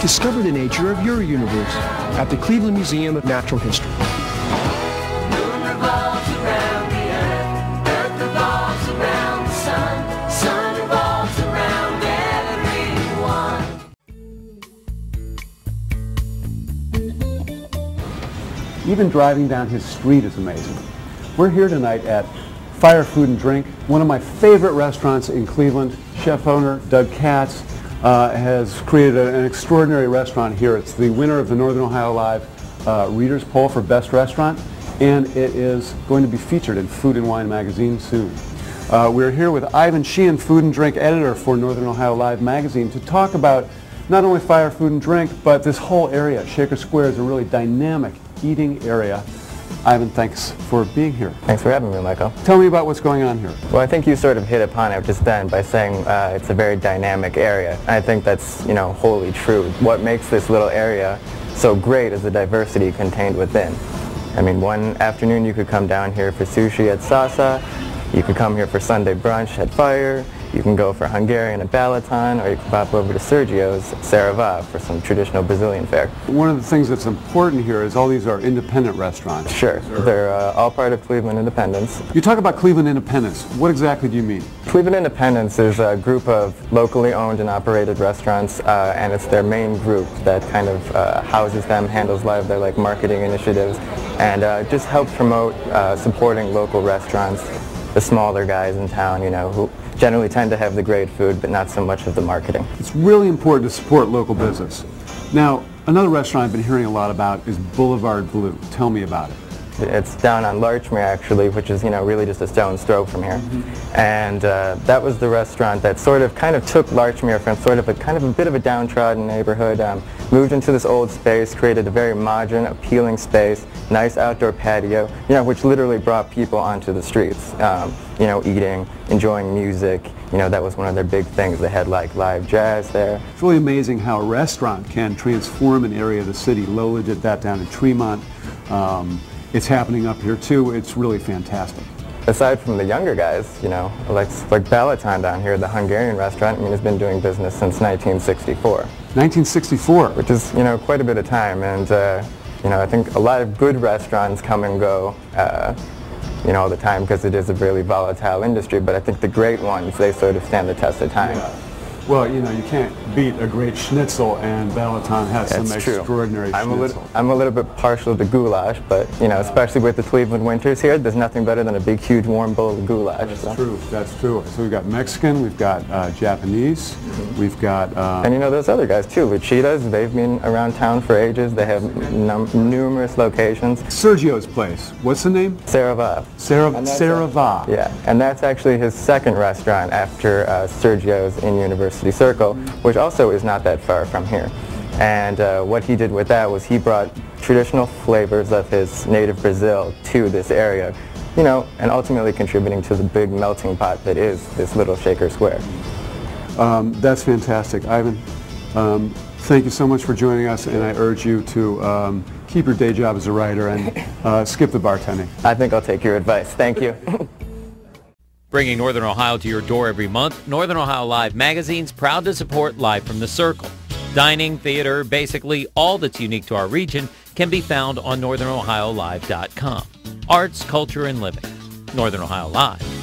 Discover the nature of your universe at the Cleveland Museum of Natural History. Even driving down his street is amazing. We're here tonight at Fire Food and Drink, one of my favorite restaurants in Cleveland. Chef owner Doug Katz uh, has created an extraordinary restaurant here. It's the winner of the Northern Ohio Live uh, Readers Poll for Best Restaurant, and it is going to be featured in Food and Wine magazine soon. Uh, we're here with Ivan Sheehan, Food and Drink editor for Northern Ohio Live magazine, to talk about not only Fire Food and Drink, but this whole area. Shaker Square is a really dynamic eating area Ivan, thanks for being here. Thanks for having me, Michael. Tell me about what's going on here. Well, I think you sort of hit upon it just then by saying uh, it's a very dynamic area. I think that's, you know, wholly true. What makes this little area so great is the diversity contained within. I mean, one afternoon you could come down here for sushi at Sasa, you could come here for Sunday brunch at Fire, you can go for Hungarian at Balaton, or you can pop over to Sergio's Saravá for some traditional Brazilian fare. One of the things that's important here is all these are independent restaurants. Sure. They're uh, all part of Cleveland Independents. You talk about Cleveland Independents. What exactly do you mean? Cleveland Independents is a group of locally owned and operated restaurants, uh, and it's their main group that kind of uh, houses them, handles a lot of their like marketing initiatives, and uh, just helps promote uh, supporting local restaurants, the smaller guys in town, you know, who generally tend to have the great food, but not so much of the marketing. It's really important to support local business. Now, another restaurant I've been hearing a lot about is Boulevard Blue. Tell me about it. It's down on Larchmere actually, which is you know really just a stone's throw from here. Mm -hmm. And uh, that was the restaurant that sort of kind of took Larchmere from sort of a kind of a bit of a downtrodden neighborhood, um, moved into this old space, created a very modern, appealing space, nice outdoor patio, you know, which literally brought people onto the streets, um, you know, eating, enjoying music. You know, that was one of their big things. They had like live jazz there. It's really amazing how a restaurant can transform an area of the city. Lola did that down in Tremont. Um, it's happening up here too. It's really fantastic. Aside from the younger guys, you know, like, like Balaton down here, the Hungarian restaurant, I mean, has been doing business since 1964. 1964? Which is, you know, quite a bit of time. And, uh, you know, I think a lot of good restaurants come and go, uh, you know, all the time because it is a really volatile industry. But I think the great ones, they sort of stand the test of time. Yeah. Well, you know, you can't beat a great schnitzel, and Balaton has That's some true. extraordinary I'm schnitzel. A little, I'm a little bit partial to goulash, but, you know, especially with the Cleveland winters here, there's nothing better than a big, huge, warm bowl of goulash. That's so. true. That's true. So we've got Mexican, we've got uh, Japanese, we've got... Uh, and, you know, those other guys, too. Luchitas, they've been around town for ages. They have numerous locations. Sergio's place. What's the name? Saravá. Sarah, Saravá. Yeah, and that's actually his second restaurant after uh, Sergio's in University Circle which also is not that far from here. And uh, what he did with that was he brought traditional flavors of his native Brazil to this area, you know, and ultimately contributing to the big melting pot that is this little Shaker Square. Um, that's fantastic. Ivan, um, thank you so much for joining us, and I urge you to um, keep your day job as a writer and uh, skip the bartending. I think I'll take your advice. Thank you. Bringing Northern Ohio to your door every month, Northern Ohio Live magazine's proud to support Live from the Circle. Dining, theater, basically all that's unique to our region can be found on northernohiolive.com. Arts, culture, and living. Northern Ohio Live